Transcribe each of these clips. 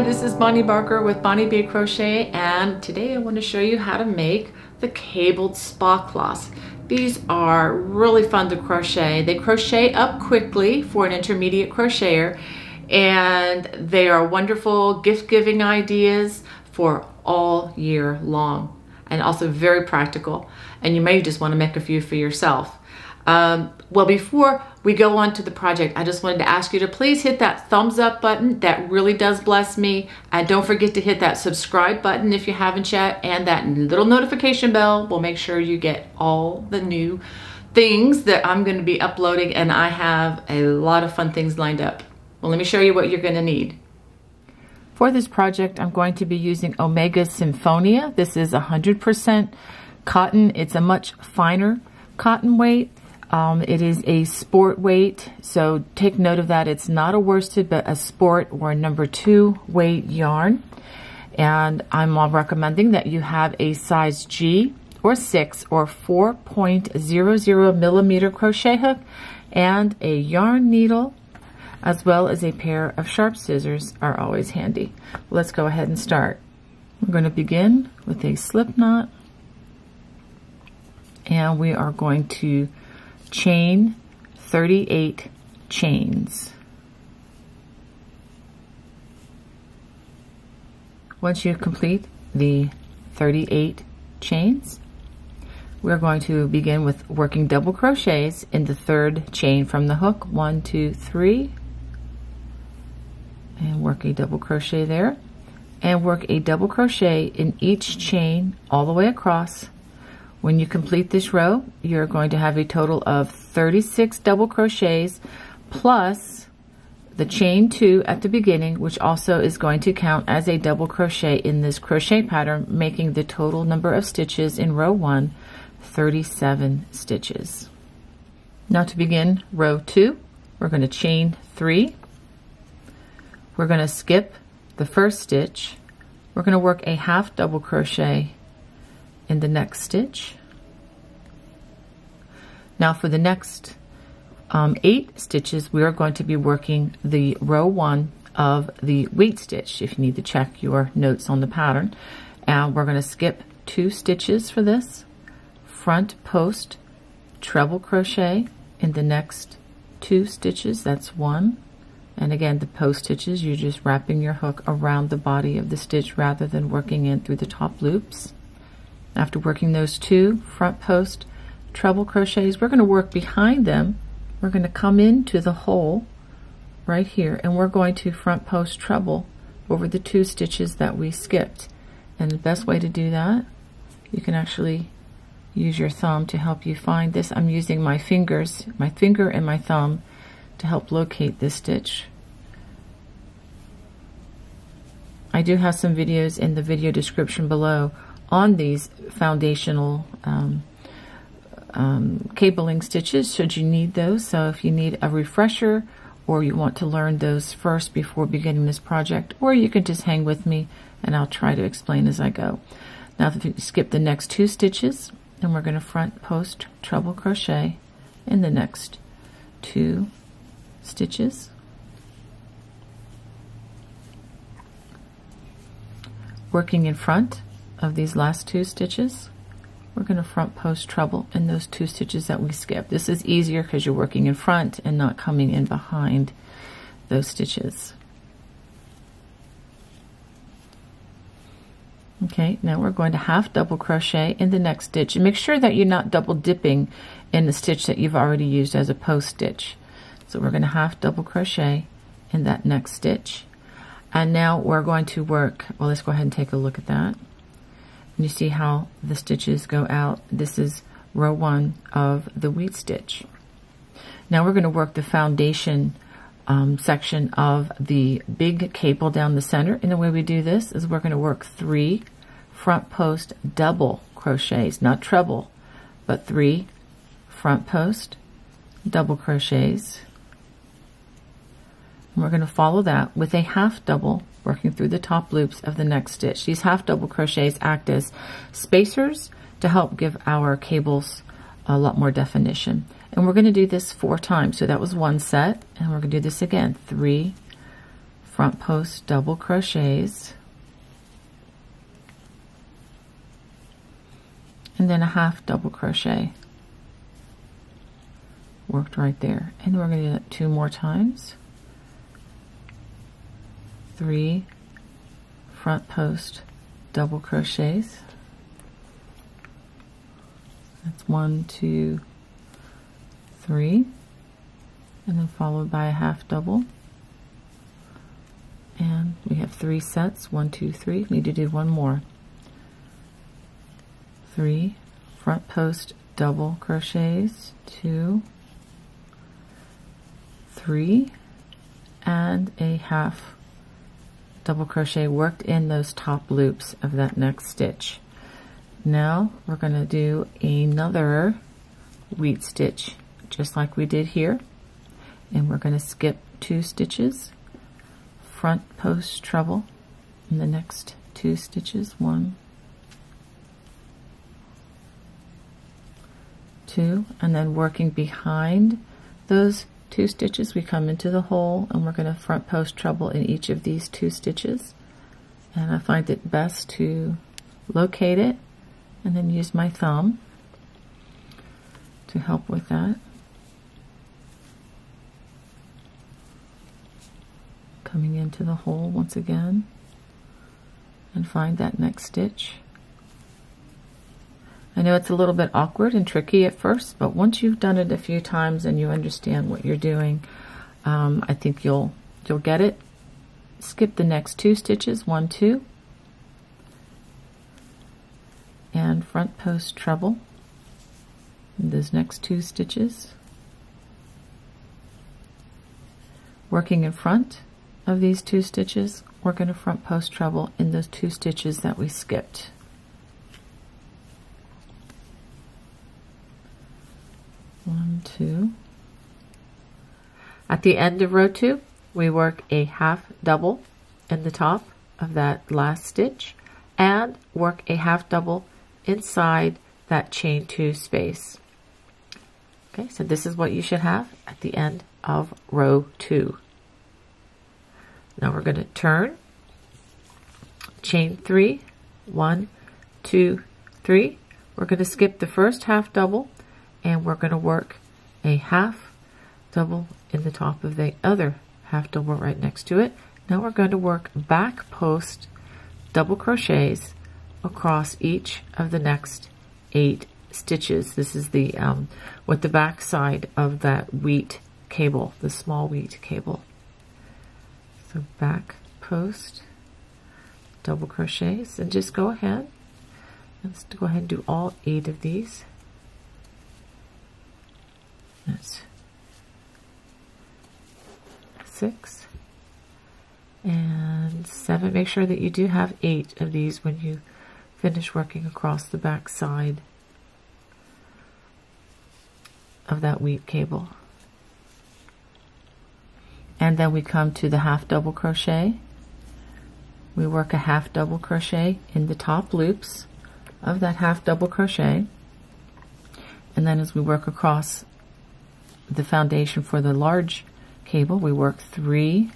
Hi, this is Bonnie Barker with Bonnie Bay Crochet and today I want to show you how to make the cabled spa cloths. These are really fun to crochet. They crochet up quickly for an intermediate crocheter and they are wonderful gift-giving ideas for all year long and also very practical and you may just want to make a few for yourself. Um, well, before we go on to the project, I just wanted to ask you to please hit that thumbs up button. That really does bless me. And don't forget to hit that subscribe button if you haven't yet. And that little notification bell will make sure you get all the new things that I'm going to be uploading. And I have a lot of fun things lined up. Well, let me show you what you're going to need. For this project, I'm going to be using Omega Sinfonia. This is 100% cotton. It's a much finer cotton weight. Um, it is a sport weight, so take note of that. It's not a worsted, but a sport or a number two weight yarn. And I'm recommending that you have a size G or 6 or 4.00 millimeter crochet hook and a yarn needle as well as a pair of sharp scissors are always handy. Let's go ahead and start. We're going to begin with a slip knot and we are going to chain 38 chains. Once you complete the 38 chains, we're going to begin with working double crochets in the third chain from the hook. One, two, three, and work a double crochet there. And work a double crochet in each chain all the way across when you complete this row, you're going to have a total of 36 double crochets plus the chain two at the beginning, which also is going to count as a double crochet in this crochet pattern, making the total number of stitches in row one 37 stitches. Now to begin row two, we're going to chain three. We're going to skip the first stitch. We're going to work a half double crochet in the next stitch. Now for the next um, eight stitches, we are going to be working the row one of the wheat stitch if you need to check your notes on the pattern. And we're going to skip two stitches for this, front post treble crochet in the next two stitches, that's one. And again, the post stitches, you're just wrapping your hook around the body of the stitch rather than working in through the top loops. After working those two front post treble crochets, we're going to work behind them. We're going to come into the hole right here and we're going to front post treble over the two stitches that we skipped. And the best way to do that, you can actually use your thumb to help you find this. I'm using my fingers, my finger and my thumb to help locate this stitch. I do have some videos in the video description below on these foundational um, um, cabling stitches should you need those. So if you need a refresher or you want to learn those first before beginning this project, or you can just hang with me and I'll try to explain as I go. Now if you skip the next two stitches and we're going to front post treble crochet in the next two stitches. Working in front of these last two stitches, we're going to front post treble in those two stitches that we skipped. This is easier because you're working in front and not coming in behind those stitches. Okay, now we're going to half double crochet in the next stitch. And make sure that you're not double dipping in the stitch that you've already used as a post stitch. So we're going to half double crochet in that next stitch. And now we're going to work, well, let's go ahead and take a look at that. And you see how the stitches go out. This is row one of the wheat stitch. Now we're going to work the foundation um, section of the big cable down the center. And the way we do this is we're going to work three front post double crochets, not treble, but three front post double crochets. And we're going to follow that with a half double working through the top loops of the next stitch. These half double crochets act as spacers to help give our cables a lot more definition. And we're going to do this four times. So that was one set, and we're going to do this again. Three front post double crochets and then a half double crochet worked right there and we're going to do that two more times three front post double crochets. That's one two three and then followed by a half double. And we have three sets one two three. Need to do one more. Three front post double crochets two three and a half double crochet worked in those top loops of that next stitch. Now we're going to do another wheat stitch just like we did here. And we're going to skip two stitches front post treble in the next two stitches one two and then working behind those two stitches we come into the hole and we're going to front post treble in each of these two stitches. And I find it best to locate it and then use my thumb to help with that. Coming into the hole once again and find that next stitch I know it's a little bit awkward and tricky at first, but once you've done it a few times and you understand what you're doing, um, I think you'll you'll get it. Skip the next two stitches, one, two, and front post treble in those next two stitches. Working in front of these two stitches, we're going to front post treble in those two stitches that we skipped. One, two. At the end of row two, we work a half double in the top of that last stitch and work a half double inside that chain two space. Okay, so this is what you should have at the end of row two. Now we're going to turn, chain three, one, two, three. We're going to skip the first half double and we're going to work a half double in the top of the other half double right next to it. Now we're going to work back post double crochets across each of the next eight stitches. This is the um, what the back side of that wheat cable, the small wheat cable. So back post double crochets and just go ahead. Let's go ahead and do all eight of these. Six and seven. Make sure that you do have eight of these when you finish working across the back side of that wheat cable. And then we come to the half double crochet. We work a half double crochet in the top loops of that half double crochet. And then as we work across the foundation for the large cable, we work three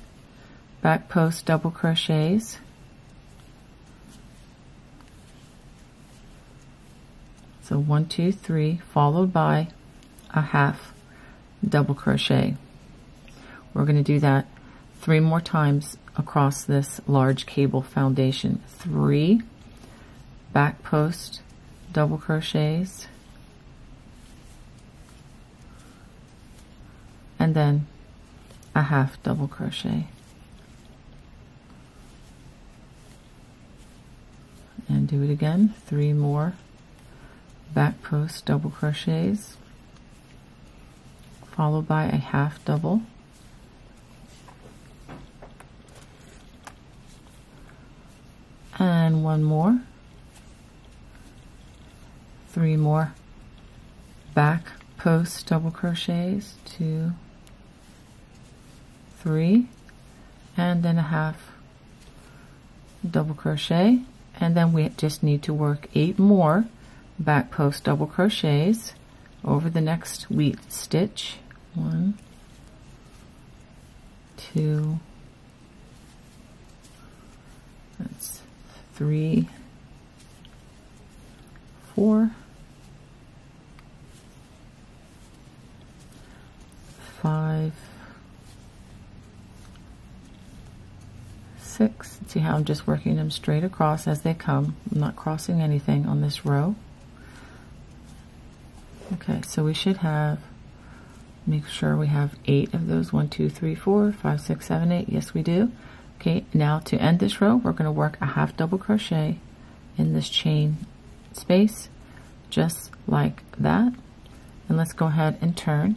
back post double crochets. So one, two, three, followed by a half double crochet. We're going to do that three more times across this large cable foundation. Three back post double crochets. And then a half double crochet. And do it again. Three more back post double crochets followed by a half double. And one more. Three more back post double crochets two three and then a half double crochet. And then we just need to work eight more back post double crochets over the next wheat stitch. One two that's three four how I'm just working them straight across as they come. I'm not crossing anything on this row. Okay, so we should have, make sure we have eight of those. One, two, three, four, five, six, seven, eight. Yes, we do. Okay, now to end this row, we're going to work a half double crochet in this chain space, just like that. And let's go ahead and turn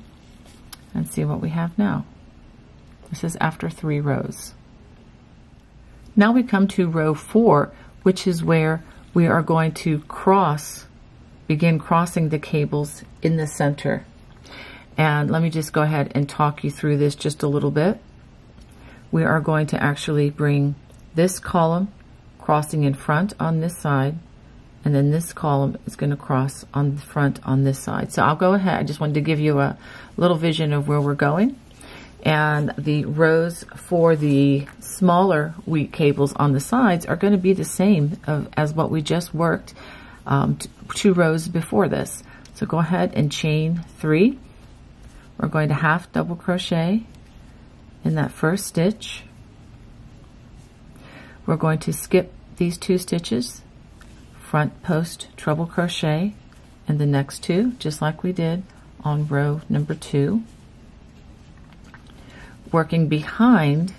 and see what we have now. This is after three rows. Now we come to row four, which is where we are going to cross, begin crossing the cables in the center. And let me just go ahead and talk you through this just a little bit. We are going to actually bring this column crossing in front on this side, and then this column is going to cross on the front on this side. So I'll go ahead. I just wanted to give you a little vision of where we're going and the rows for the smaller wheat cables on the sides are going to be the same of, as what we just worked um, two rows before this. So go ahead and chain three. We're going to half double crochet in that first stitch. We're going to skip these two stitches, front post treble crochet and the next two, just like we did on row number two working behind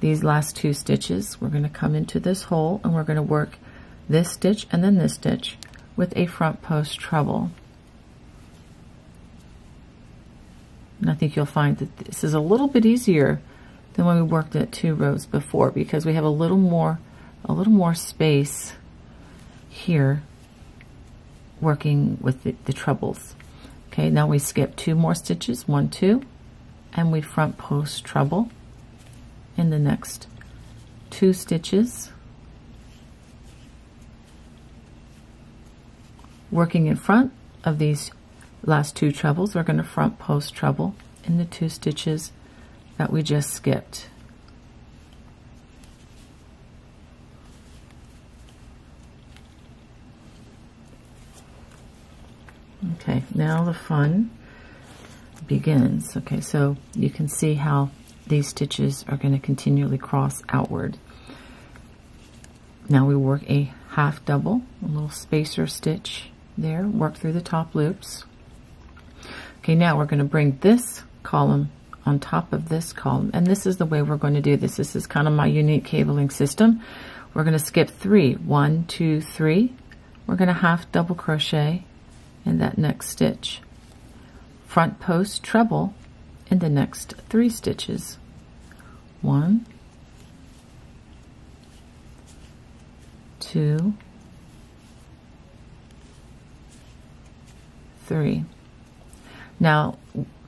these last two stitches, we're going to come into this hole and we're going to work this stitch and then this stitch with a front post treble. And I think you'll find that this is a little bit easier than when we worked at two rows before because we have a little more a little more space here working with the, the trebles. Okay, now we skip two more stitches, one, two, and we front post treble in the next two stitches. Working in front of these last two trebles we're going to front post treble in the two stitches that we just skipped. Okay now the fun begins. Okay, so you can see how these stitches are going to continually cross outward. Now we work a half double, a little spacer stitch there, work through the top loops. Okay, now we're going to bring this column on top of this column, and this is the way we're going to do this. This is kind of my unique cabling system. We're going to skip three, one, two, three. We're going to half double crochet in that next stitch front post treble in the next three stitches. One, two, three. Now,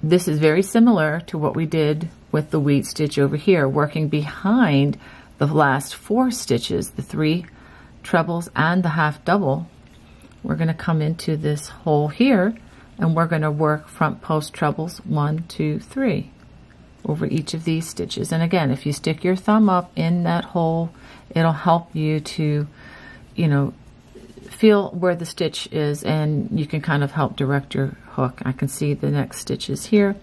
this is very similar to what we did with the wheat stitch over here, working behind the last four stitches, the three trebles and the half double. We're going to come into this hole here and we're going to work front post trebles one, two, three over each of these stitches. And again, if you stick your thumb up in that hole, it'll help you to, you know, feel where the stitch is and you can kind of help direct your hook. I can see the next stitches here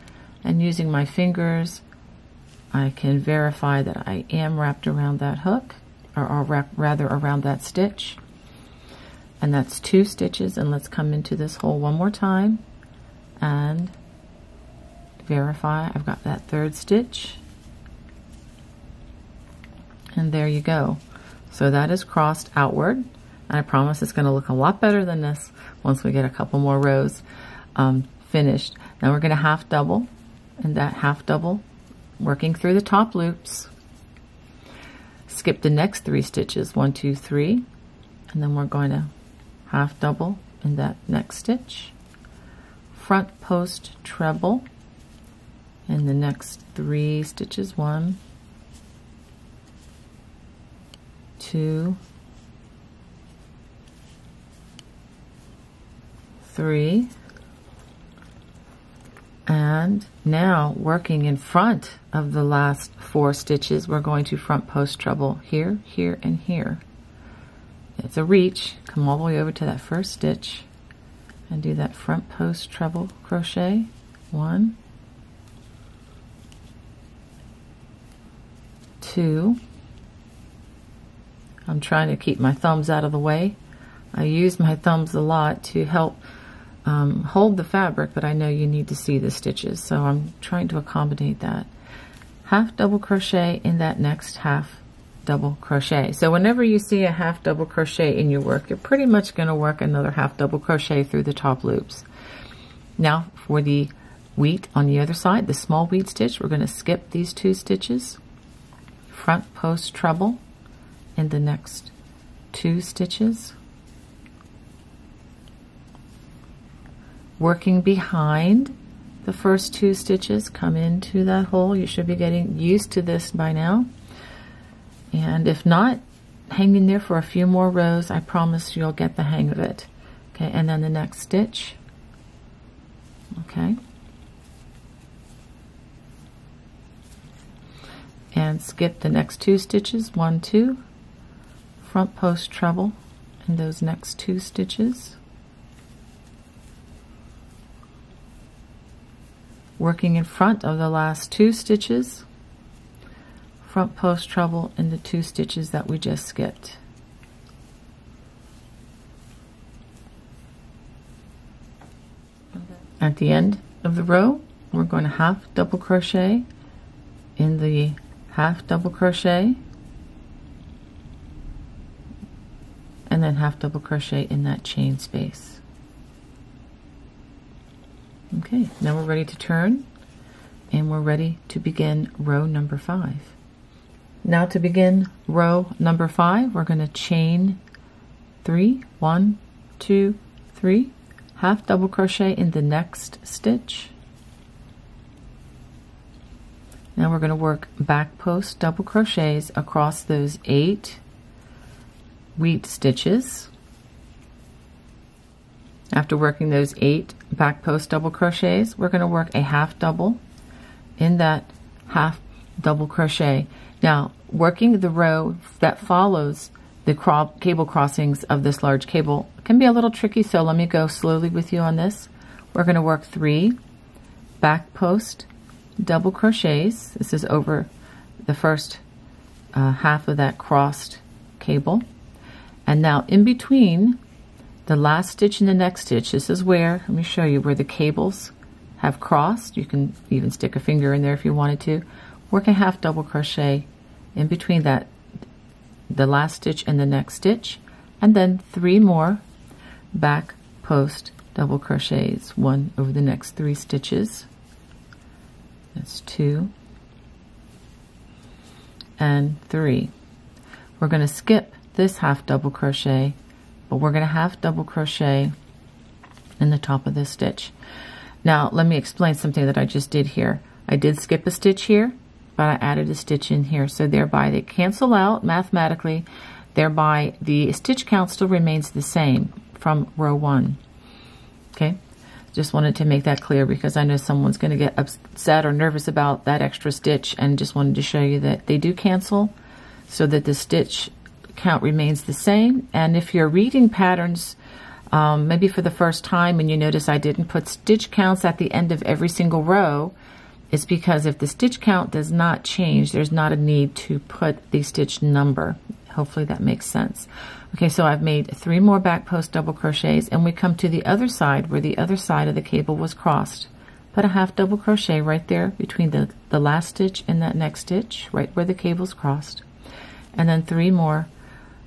and using my fingers, I can verify that I am wrapped around that hook or, or wrap, rather around that stitch and that's two stitches. And let's come into this hole one more time and verify I've got that third stitch. And there you go. So that is crossed outward. And I promise it's going to look a lot better than this once we get a couple more rows um, finished. Now we're going to half double. And that half double working through the top loops. Skip the next three stitches. One two three. And then we're going to half double in that next stitch, front post treble in the next three stitches, one, two, three, and now working in front of the last four stitches, we're going to front post treble here, here, and here. It's a reach, come all the way over to that first stitch and do that front post treble crochet. One, two. I'm trying to keep my thumbs out of the way. I use my thumbs a lot to help um, hold the fabric, but I know you need to see the stitches, so I'm trying to accommodate that. Half double crochet in that next half double crochet. So whenever you see a half double crochet in your work, you're pretty much going to work another half double crochet through the top loops. Now for the wheat on the other side, the small wheat stitch, we're going to skip these two stitches, front post treble in the next two stitches, working behind the first two stitches, come into that hole. You should be getting used to this by now. And if not, hang in there for a few more rows. I promise you'll get the hang of it. Okay, and then the next stitch. Okay. And skip the next two stitches, one, two, front post treble in those next two stitches. Working in front of the last two stitches front post treble in the two stitches that we just skipped. At the end of the row, we're going to half double crochet in the half double crochet and then half double crochet in that chain space. Okay, now we're ready to turn and we're ready to begin row number five. Now to begin row number five, we're going to chain three, one, two, three, half double crochet in the next stitch. Now we're going to work back post double crochets across those eight wheat stitches. After working those eight back post double crochets, we're going to work a half double in that half double crochet. Now, working the row that follows the cable crossings of this large cable can be a little tricky, so let me go slowly with you on this. We're going to work three back post double crochets. This is over the first uh, half of that crossed cable. And now in between the last stitch and the next stitch, this is where, let me show you, where the cables have crossed. You can even stick a finger in there if you wanted to. Work a half double crochet in between that the last stitch and the next stitch and then three more back post double crochets. One over the next three stitches. That's two and three. We're going to skip this half double crochet but we're going to half double crochet in the top of this stitch. Now let me explain something that I just did here. I did skip a stitch here but I added a stitch in here. So thereby they cancel out mathematically. Thereby the stitch count still remains the same from row one. Okay, just wanted to make that clear because I know someone's going to get upset or nervous about that extra stitch and just wanted to show you that they do cancel so that the stitch count remains the same. And if you're reading patterns, um, maybe for the first time and you notice I didn't put stitch counts at the end of every single row, is because if the stitch count does not change, there's not a need to put the stitch number. Hopefully that makes sense. Okay, so I've made three more back post double crochets and we come to the other side where the other side of the cable was crossed. Put a half double crochet right there between the, the last stitch and that next stitch, right where the cable's crossed. And then three more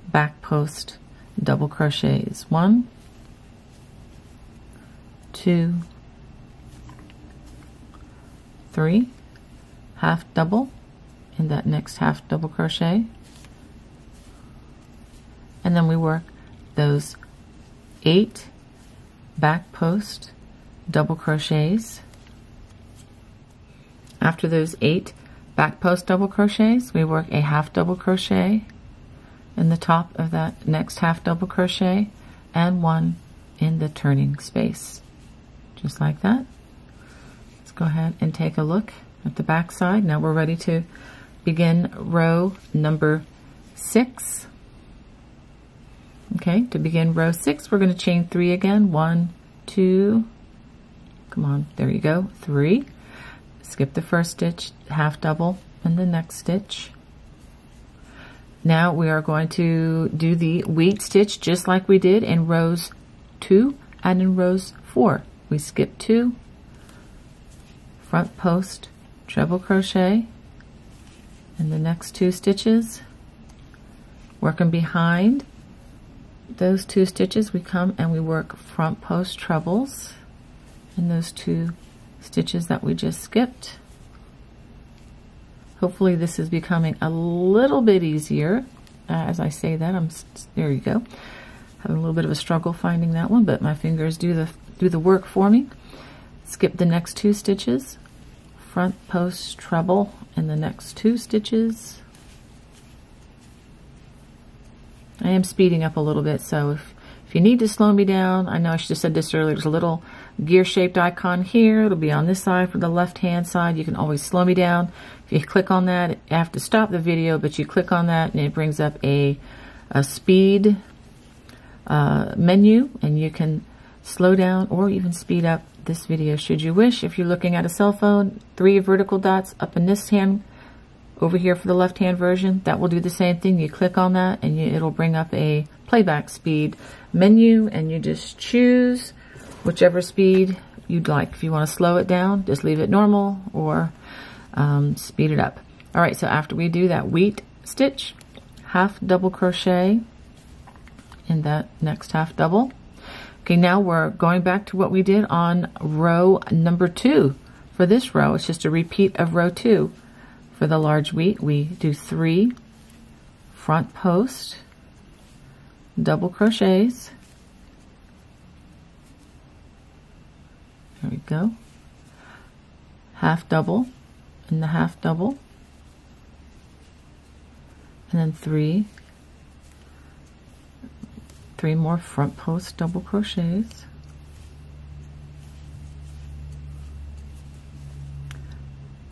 back post double crochets. One, two, three half double in that next half double crochet. And then we work those eight back post double crochets. After those eight back post double crochets we work a half double crochet in the top of that next half double crochet and one in the turning space. Just like that go ahead and take a look at the back side. Now we're ready to begin row number six. Okay, to begin row six, we're going to chain three again. One, two, come on, there you go, three. Skip the first stitch, half double, and the next stitch. Now we are going to do the wheat stitch just like we did in rows two and in rows four. We skip two, front post, treble crochet, in the next two stitches, working behind those two stitches, we come and we work front post trebles in those two stitches that we just skipped. Hopefully this is becoming a little bit easier. Uh, as I say that, I'm there you go. Having a little bit of a struggle finding that one, but my fingers do the do the work for me. Skip the next two stitches, front post treble in the next two stitches. I am speeding up a little bit, so if, if you need to slow me down, I know I should have said this earlier, there's a little gear-shaped icon here. It'll be on this side for the left-hand side. You can always slow me down. If you click on that, I have to stop the video, but you click on that and it brings up a, a speed uh, menu, and you can slow down or even speed up this video should you wish. If you're looking at a cell phone, three vertical dots up in this hand over here for the left-hand version, that will do the same thing. You click on that and you, it'll bring up a playback speed menu and you just choose whichever speed you'd like. If you want to slow it down, just leave it normal or um, speed it up. All right, so after we do that wheat stitch, half double crochet in that next half double. Okay, now we're going back to what we did on row number two. For this row, it's just a repeat of row two. For the large wheat, we do three front post, double crochets. There we go. Half double and the half double. And then three, three more front post double crochets.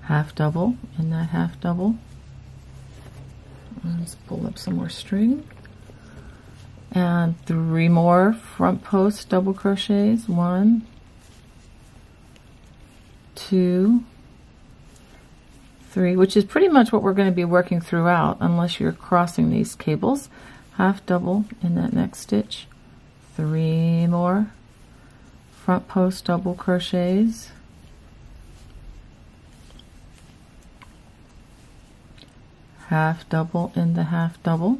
half double in that half double. Let's pull up some more string. And three more front post double crochets. One, two, three, which is pretty much what we're going to be working throughout unless you're crossing these cables. Half double in that next stitch. Three more front post double crochets. half double in the half double.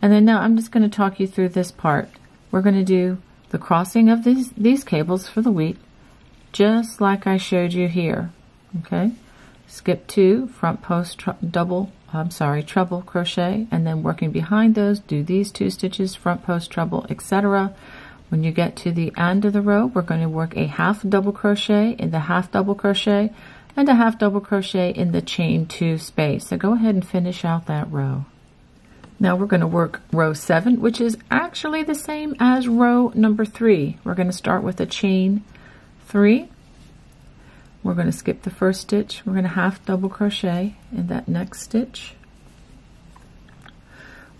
And then now I'm just going to talk you through this part. We're going to do the crossing of these, these cables for the wheat, just like I showed you here. Okay, skip two, front post double, I'm sorry, treble crochet, and then working behind those, do these two stitches, front post treble, etc. When you get to the end of the row, we're going to work a half double crochet in the half double crochet, and a half double crochet in the chain two space. So go ahead and finish out that row. Now we're going to work row seven, which is actually the same as row number three. We're going to start with a chain three. We're going to skip the first stitch. We're going to half double crochet in that next stitch.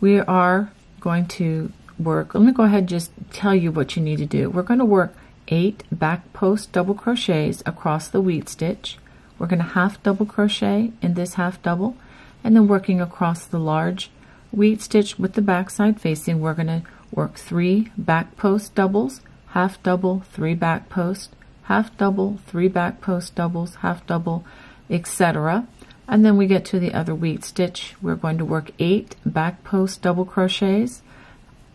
We are going to work, let me go ahead and just tell you what you need to do. We're going to work eight back post double crochets across the wheat stitch we're going to half double crochet in this half double and then working across the large wheat stitch with the back side facing we're going to work three back post doubles half double three back post half double three back post doubles half double etc and then we get to the other wheat stitch. We're going to work eight back post double crochets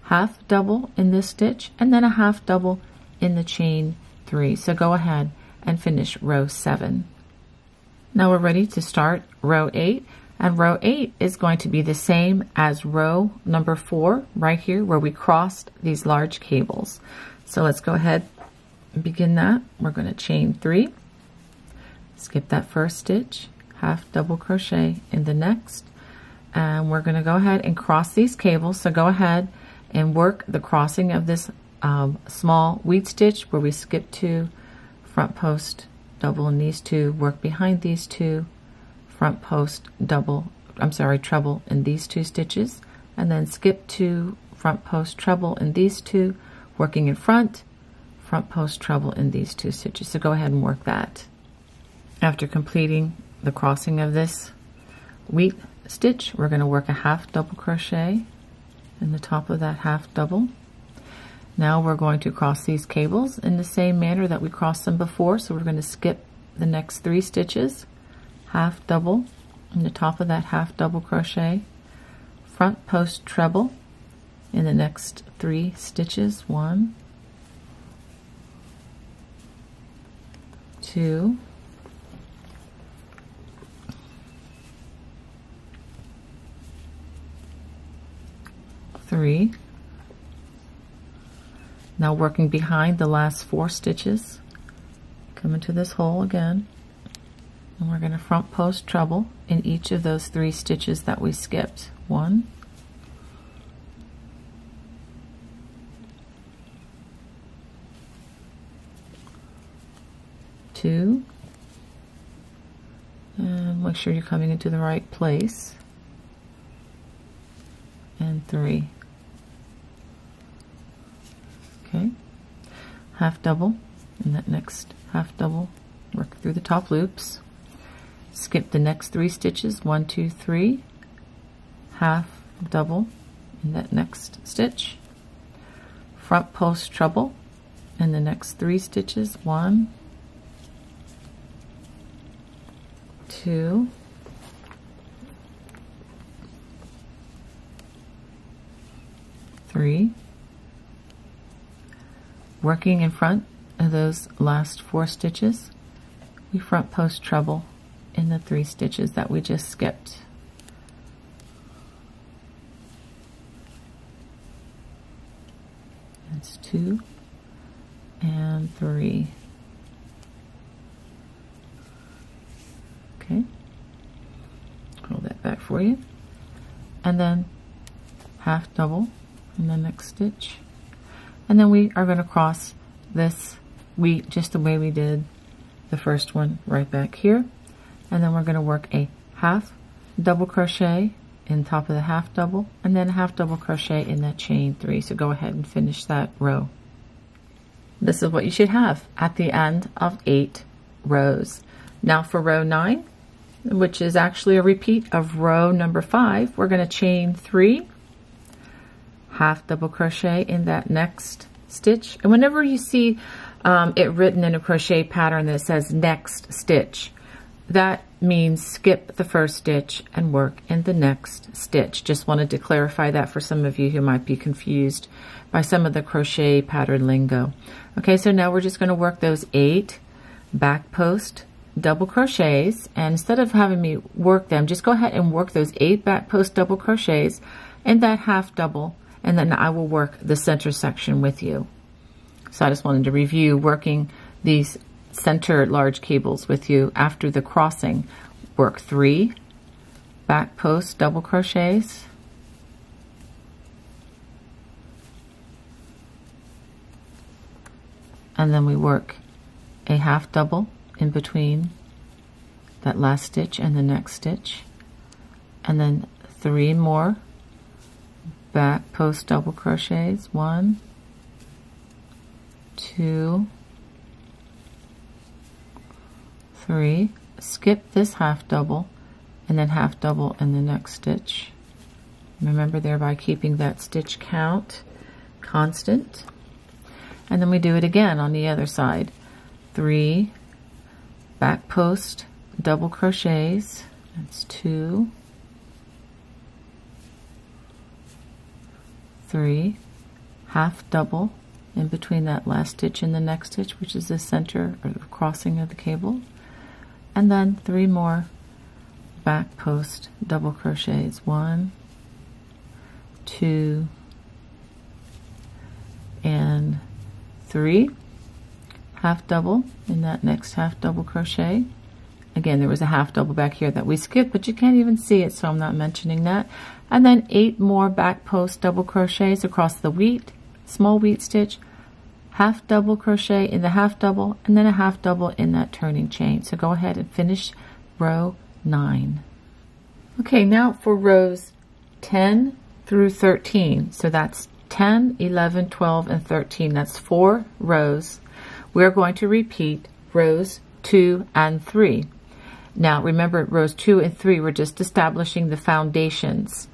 half double in this stitch and then a half double in the chain three. So go ahead and finish row seven. Now we're ready to start row 8 and row 8 is going to be the same as row number 4 right here where we crossed these large cables. So let's go ahead begin that. We're going to chain 3, skip that first stitch, half double crochet in the next and we're going to go ahead and cross these cables. So go ahead and work the crossing of this um, small wheat stitch where we skip two front post double in these two, work behind these two, front post, double, I'm sorry, treble in these two stitches, and then skip two front post treble in these two, working in front, front post treble in these two stitches. So go ahead and work that. After completing the crossing of this wheat stitch, we're going to work a half double crochet in the top of that half double. Now we're going to cross these cables in the same manner that we crossed them before. So we're going to skip the next three stitches, half double in the top of that half double crochet, front post treble in the next three stitches, one, two, three. Now working behind the last four stitches, come into this hole again, and we're going to front post treble in each of those three stitches that we skipped. One, two, and make sure you're coming into the right place, and three. Okay, half double. In that next half double, work through the top loops. Skip the next three stitches. One two three. Half double. In that next stitch. Front post treble. In the next three stitches. One two. Three. Working in front of those last four stitches. We front post treble in the three stitches that we just skipped. That's two and three. Okay, hold that back for you. And then half double in the next stitch. And then we are going to cross this wheat just the way we did the first one right back here. And then we're going to work a half double crochet in top of the half double and then half double crochet in that chain three. So go ahead and finish that row. This is what you should have at the end of eight rows. Now for row nine which is actually a repeat of row number five we're going to chain three half double crochet in that next stitch and whenever you see um, it written in a crochet pattern that says next stitch that means skip the first stitch and work in the next stitch. Just wanted to clarify that for some of you who might be confused by some of the crochet pattern lingo. Okay, so now we're just going to work those eight back post double crochets and instead of having me work them, just go ahead and work those eight back post double crochets and that half double and then I will work the center section with you. So I just wanted to review working these center large cables with you after the crossing. Work three back post double crochets. And then we work a half double in between that last stitch and the next stitch. And then three more back post double crochets. One, two, three, skip this half double, and then half double in the next stitch. Remember thereby keeping that stitch count constant. And then we do it again on the other side. Three back post double crochets. That's two, three, half double in between that last stitch and the next stitch, which is the center or the crossing of the cable. And then three more back post double crochets. One two and three. Half double in that next half double crochet. Again there was a half double back here that we skipped but you can't even see it so I'm not mentioning that and then eight more back post double crochets across the wheat small wheat stitch half double crochet in the half double and then a half double in that turning chain. So go ahead and finish row 9. Okay, now for rows 10 through 13. So that's 10, 11, 12, and 13. That's four rows. We're going to repeat rows 2 and 3. Now remember rows 2 and 3 we're just establishing the foundations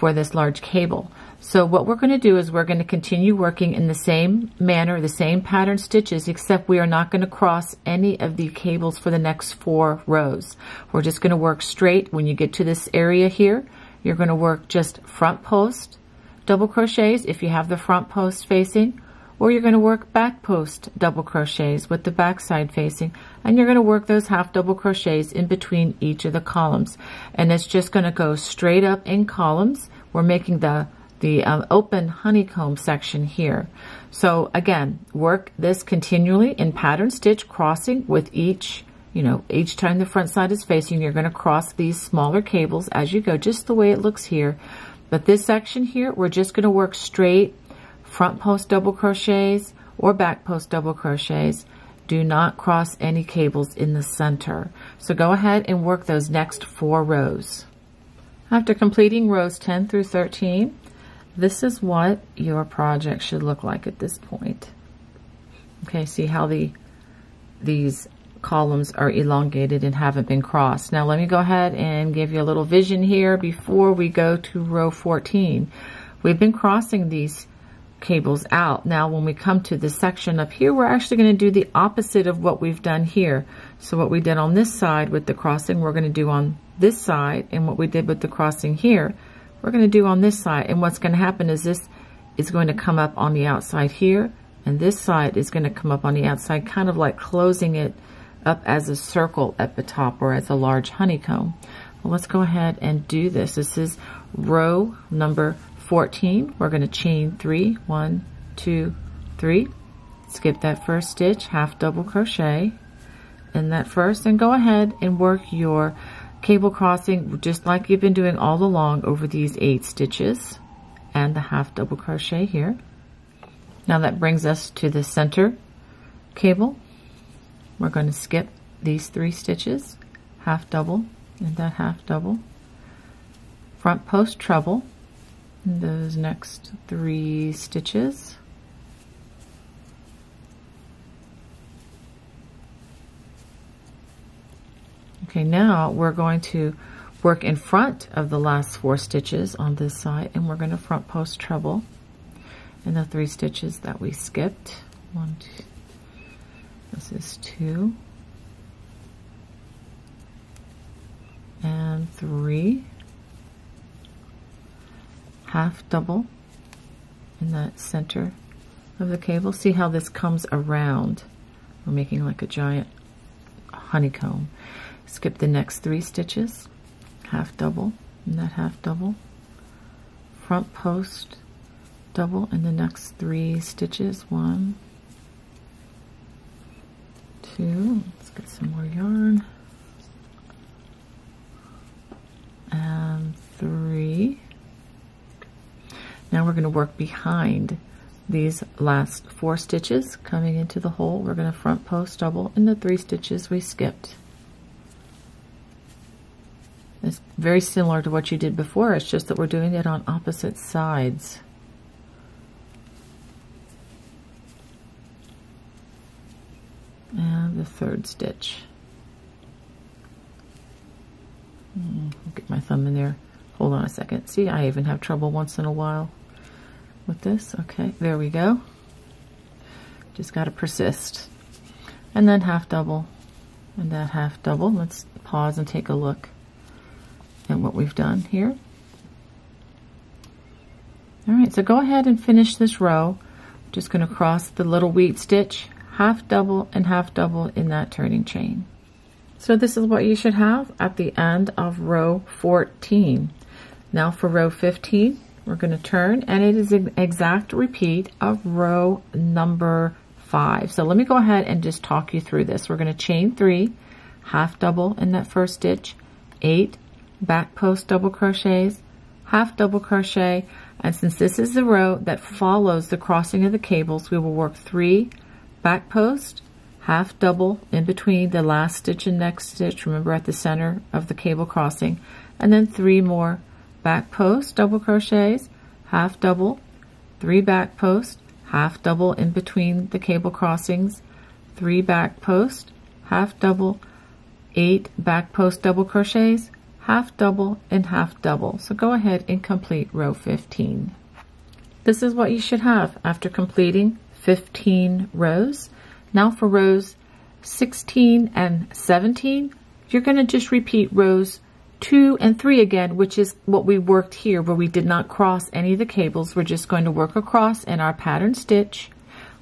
for this large cable. So what we're going to do is we're going to continue working in the same manner, the same pattern stitches, except we are not going to cross any of the cables for the next four rows. We're just going to work straight. When you get to this area here, you're going to work just front post, double crochets if you have the front post facing, or you're going to work back post double crochets with the back side facing and you're going to work those half double crochets in between each of the columns. And it's just going to go straight up in columns. We're making the the um, open honeycomb section here. So again work this continually in pattern stitch crossing with each you know each time the front side is facing you're going to cross these smaller cables as you go just the way it looks here. But this section here we're just going to work straight front post double crochets or back post double crochets. Do not cross any cables in the center. So go ahead and work those next four rows. After completing rows 10 through 13, this is what your project should look like at this point. Okay, see how the these columns are elongated and haven't been crossed. Now let me go ahead and give you a little vision here before we go to row 14. We've been crossing these cables out. Now when we come to this section up here, we're actually going to do the opposite of what we've done here. So what we did on this side with the crossing, we're going to do on this side, and what we did with the crossing here, we're going to do on this side. And what's going to happen is this is going to come up on the outside here, and this side is going to come up on the outside, kind of like closing it up as a circle at the top or as a large honeycomb. Well, let's go ahead and do this. This is row number 14, we're going to chain three, one, two, three. Skip that first stitch, half double crochet in that first, and go ahead and work your cable crossing just like you've been doing all along over these eight stitches and the half double crochet here. Now that brings us to the center cable. We're going to skip these three stitches, half double and that half double, front post treble, those next three stitches. Okay, now we're going to work in front of the last four stitches on this side and we're going to front post treble in the three stitches that we skipped. One, two, this is two, and three half double in the center of the cable. See how this comes around. We're making like a giant honeycomb. Skip the next three stitches, half double in that half double, front post double in the next three stitches. One, two, let's get some more yarn, and three. Now we're going to work behind these last four stitches coming into the hole. We're going to front post double in the three stitches we skipped. It's very similar to what you did before. It's just that we're doing it on opposite sides. And the third stitch. Hmm, I'll get my thumb in there. Hold on a second. See, I even have trouble once in a while with this. Okay, there we go. Just got to persist. And then half double and that half double. Let's pause and take a look at what we've done here. All right, so go ahead and finish this row. Just going to cross the little wheat stitch, half double and half double in that turning chain. So this is what you should have at the end of row 14. Now for row 15, we're going to turn and it is an exact repeat of row number five. So let me go ahead and just talk you through this. We're going to chain three, half double in that first stitch, eight back post double crochets, half double crochet, and since this is the row that follows the crossing of the cables, we will work three back post, half double in between the last stitch and next stitch, remember at the center of the cable crossing, and then three more back post double crochets half double three back post, half double in between the cable crossings, three back post, half double, eight back post double crochets, half double and half double. So go ahead and complete row 15. This is what you should have after completing 15 rows. Now for rows 16 and 17, you're going to just repeat rows 2 and 3 again, which is what we worked here where we did not cross any of the cables. We're just going to work across in our pattern stitch.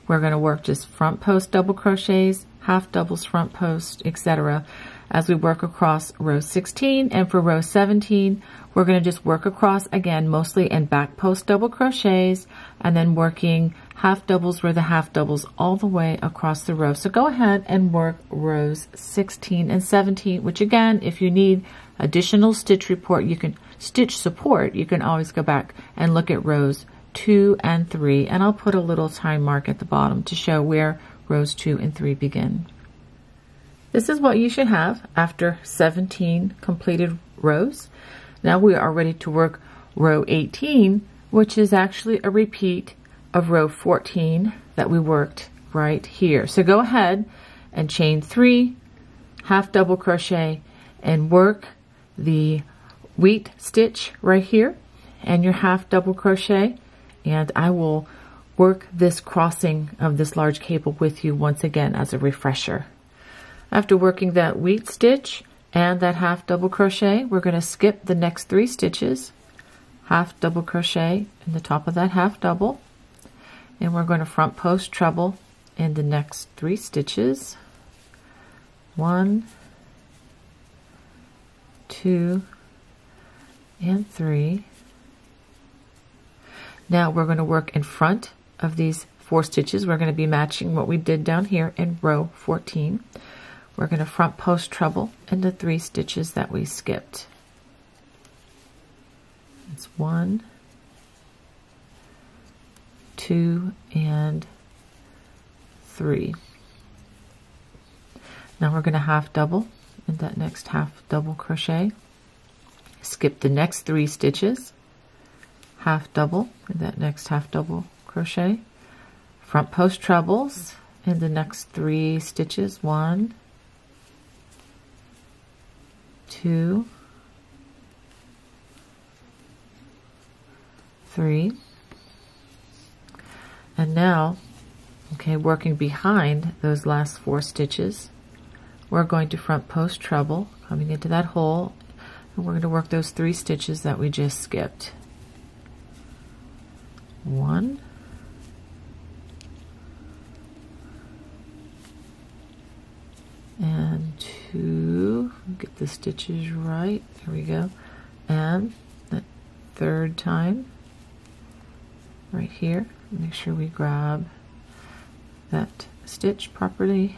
We're going to work just front post double crochets, half doubles front post, etc. as we work across row 16 and for row 17 we're going to just work across again mostly in back post double crochets and then working half doubles where the half doubles all the way across the row. So go ahead and work rows 16 and 17 which again if you need additional stitch report you can stitch support you can always go back and look at rows 2 and 3 and I'll put a little time mark at the bottom to show where rows 2 and 3 begin. This is what you should have after 17 completed rows. Now we are ready to work row 18, which is actually a repeat of row 14 that we worked right here. So go ahead and chain three, half double crochet, and work the wheat stitch right here and your half double crochet. And I will work this crossing of this large cable with you once again as a refresher. After working that wheat stitch and that half double crochet, we're going to skip the next three stitches, half double crochet in the top of that half double, and we're going to front post treble in the next three stitches. One, two, and three. Now we're going to work in front of these four stitches. We're going to be matching what we did down here in row 14. We're going to front post treble in the three stitches that we skipped. It's one, two, and three. Now we're going to half double in that next half double crochet. Skip the next three stitches, half double in that next half double crochet, front post trebles in the next three stitches, one, two, three, and now, okay, working behind those last four stitches, we're going to front post treble, coming into that hole, and we're going to work those three stitches that we just skipped. One, and two, get the stitches right, there we go, and the third time, right here, make sure we grab that stitch properly,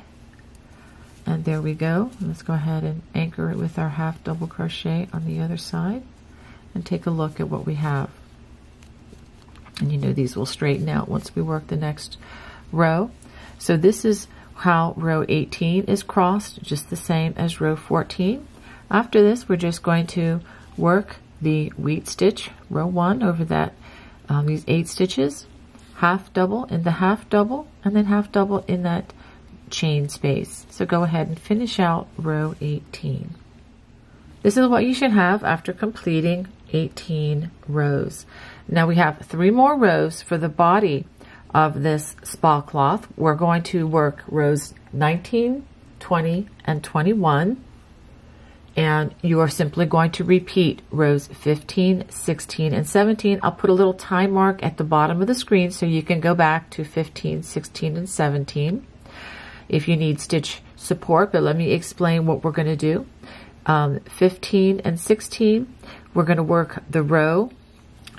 and there we go. Let's go ahead and anchor it with our half double crochet on the other side, and take a look at what we have. And you know these will straighten out once we work the next row. So this is how row 18 is crossed, just the same as row 14. After this, we're just going to work the wheat stitch, row 1, over that um, these 8 stitches, half double in the half double, and then half double in that chain space. So go ahead and finish out row 18. This is what you should have after completing 18 rows. Now we have three more rows for the body of this spa cloth. We're going to work rows 19, 20, and 21. And you are simply going to repeat rows 15, 16, and 17. I'll put a little time mark at the bottom of the screen so you can go back to 15, 16, and 17 if you need stitch support, but let me explain what we're going to do. Um, 15 and 16, we're going to work the row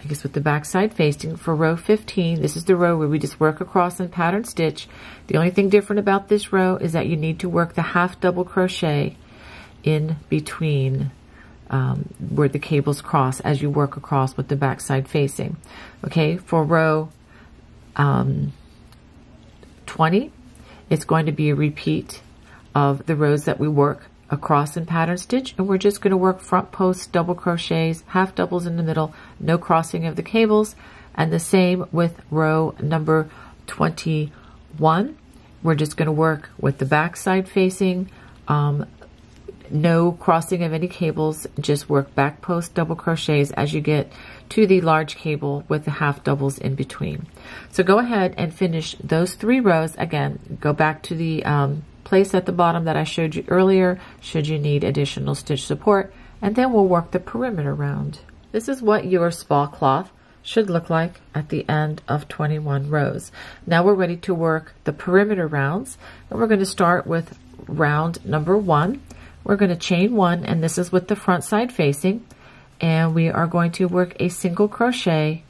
I guess with the back side facing for row 15. This is the row where we just work across and pattern stitch. The only thing different about this row is that you need to work the half double crochet in between um, where the cables cross as you work across with the back side facing. Okay, for row um, 20, it's going to be a repeat of the rows that we work across in pattern stitch and we're just going to work front post double crochets half doubles in the middle no crossing of the cables And the same with row number 21. We're just going to work with the back side facing, um, no crossing of any cables, just work back post double crochets as you get to the large cable with the half doubles in between. So go ahead and finish those three rows. Again, go back to the um, place at the bottom that I showed you earlier should you need additional stitch support and then we'll work the perimeter round. This is what your SPA cloth should look like at the end of 21 rows. Now we're ready to work the perimeter rounds and we're going to start with round number one. We're going to chain one and this is with the front side facing and we are going to work a single crochet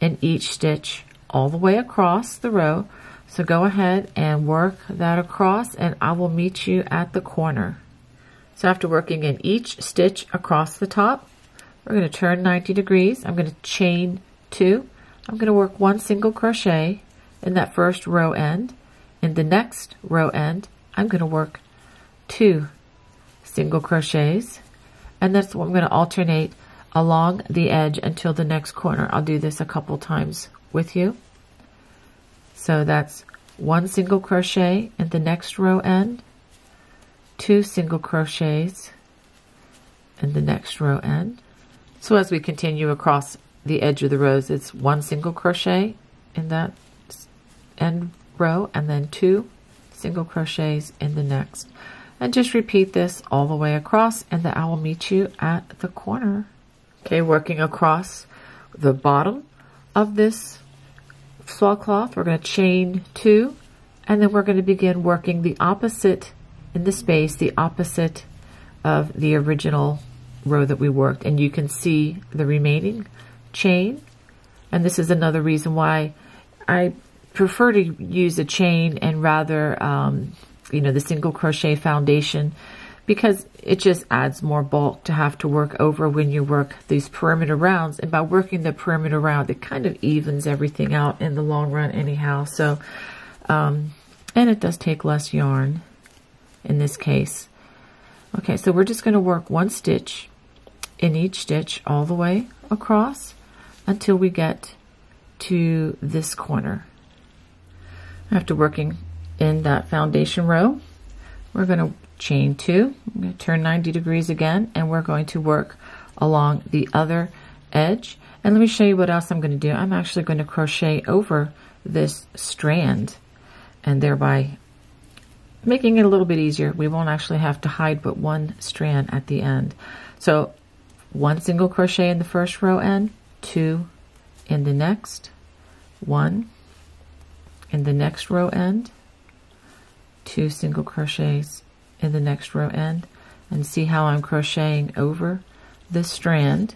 in each stitch all the way across the row. So go ahead and work that across and I will meet you at the corner. So after working in each stitch across the top, we're going to turn 90 degrees. I'm going to chain two. I'm going to work one single crochet in that first row end. In the next row end, I'm going to work two single crochets. And that's what I'm going to alternate along the edge until the next corner. I'll do this a couple times with you. So that's one single crochet in the next row end, two single crochets in the next row end. So as we continue across the edge of the rows, it's one single crochet in that end row and then two single crochets in the next. And just repeat this all the way across and then I will meet you at the corner. Okay, working across the bottom of this SPA cloth, we're going to chain two and then we're going to begin working the opposite in the space, the opposite of the original row that we worked. And you can see the remaining chain. And this is another reason why I prefer to use a chain and rather, um, you know, the single crochet foundation because it just adds more bulk to have to work over when you work these perimeter rounds. And by working the perimeter round, it kind of evens everything out in the long run anyhow. So, um, and it does take less yarn in this case. Okay, so we're just going to work one stitch in each stitch all the way across until we get to this corner. After working in that foundation row, we're going to chain two, turn 90 degrees again, and we're going to work along the other edge. And let me show you what else I'm going to do. I'm actually going to crochet over this strand and thereby making it a little bit easier. We won't actually have to hide but one strand at the end. So one single crochet in the first row end, two in the next, one in the next row end, two single crochets in the next row end, and see how I'm crocheting over this strand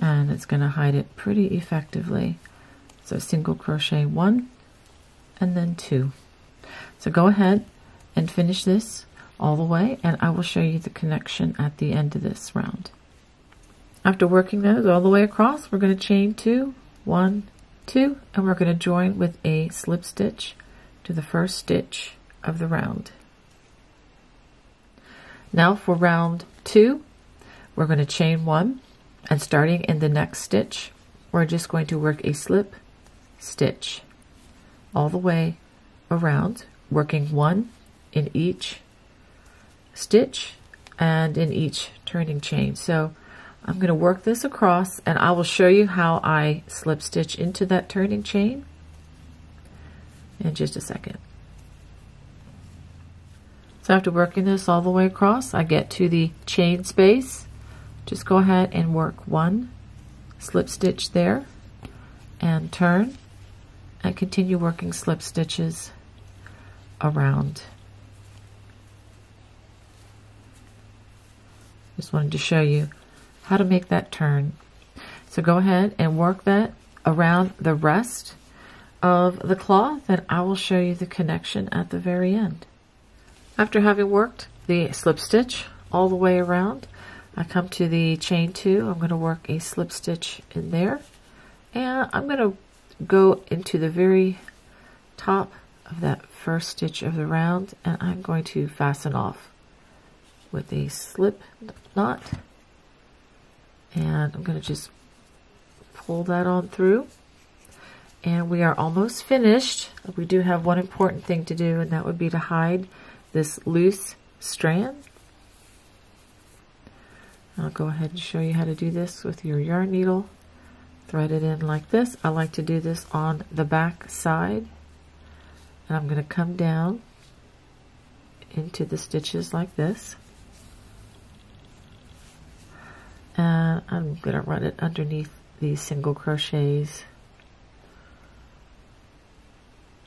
and it's going to hide it pretty effectively. So single crochet one and then two. So go ahead and finish this all the way and I will show you the connection at the end of this round. After working those all the way across, we're going to chain two, one, two, and we're going to join with a slip stitch to the first stitch of the round. Now for round two, we're going to chain one, and starting in the next stitch, we're just going to work a slip stitch all the way around, working one in each stitch and in each turning chain. So I'm going to work this across and I will show you how I slip stitch into that turning chain in just a second. So after working this all the way across, I get to the chain space. Just go ahead and work one slip stitch there and turn and continue working slip stitches around. Just wanted to show you how to make that turn. So go ahead and work that around the rest of the cloth and I will show you the connection at the very end. After having worked the slip stitch all the way around, I come to the chain two. I'm going to work a slip stitch in there and I'm going to go into the very top of that first stitch of the round and I'm going to fasten off with a slip knot and I'm going to just pull that on through And we are almost finished. We do have one important thing to do, and that would be to hide this loose strand. I'll go ahead and show you how to do this with your yarn needle. Thread it in like this. I like to do this on the back side. And I'm going to come down into the stitches like this. And I'm going to run it underneath these single crochets.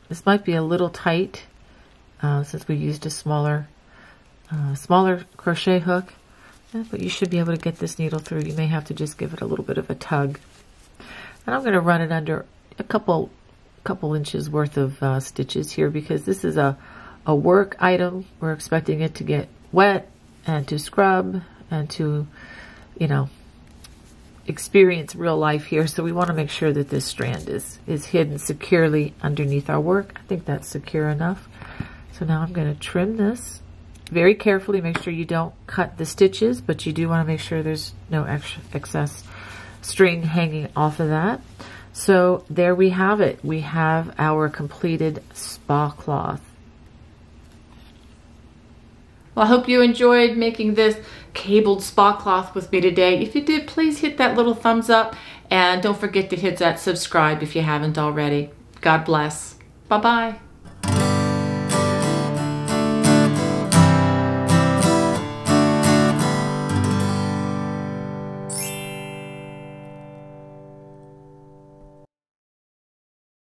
This might be a little tight uh, since we used a smaller, uh, smaller crochet hook, but you should be able to get this needle through. You may have to just give it a little bit of a tug. And I'm going to run it under a couple, couple inches worth of uh, stitches here because this is a, a work item. We're expecting it to get wet and to scrub and to, you know, experience real life here. So we want to make sure that this strand is, is hidden securely underneath our work. I think that's secure enough. So now I'm going to trim this very carefully. Make sure you don't cut the stitches, but you do want to make sure there's no excess string hanging off of that. So there we have it. We have our completed spa cloth. Well, I hope you enjoyed making this cabled spa cloth with me today. If you did, please hit that little thumbs up and don't forget to hit that subscribe if you haven't already. God bless. Bye-bye.